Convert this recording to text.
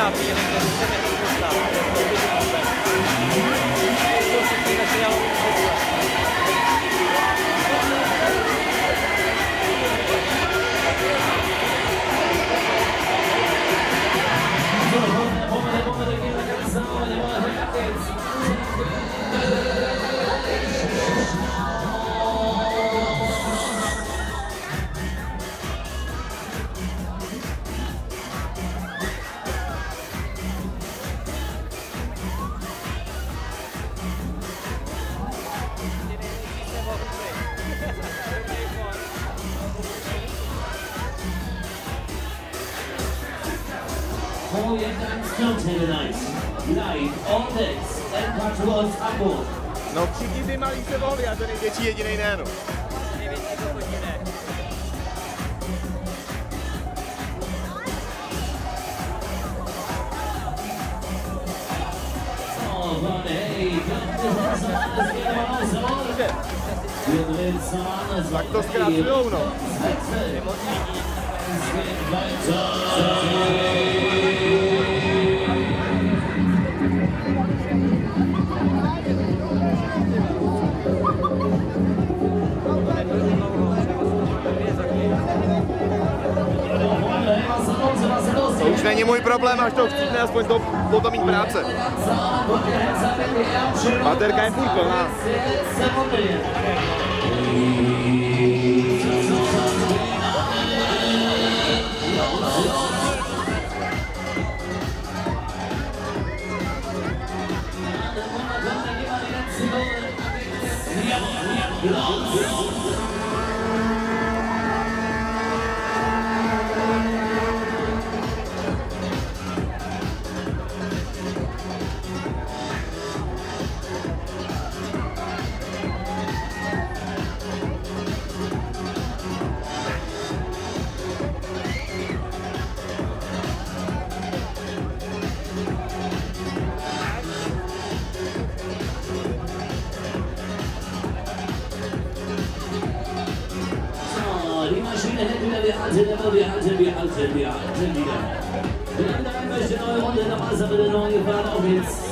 Grazie a tutti. Projekt 1 tonight. Live on this, Hamburg. No všichni ty malí se volí a ten největší jedinej ne, no. Největší Tak to wird zkracujou, no. Moc lidí. To už není můj problém, až to chcípne, aspoň to potom mít práce. Baterka je furt plná. So, لما شئنا لنا بحاجة لما بحاجة بحاجة بحاجة بحاجة بحاجة بحاجة بحاجة بحاجة بحاجة بحاجة بحاجة بحاجة بحاجة بحاجة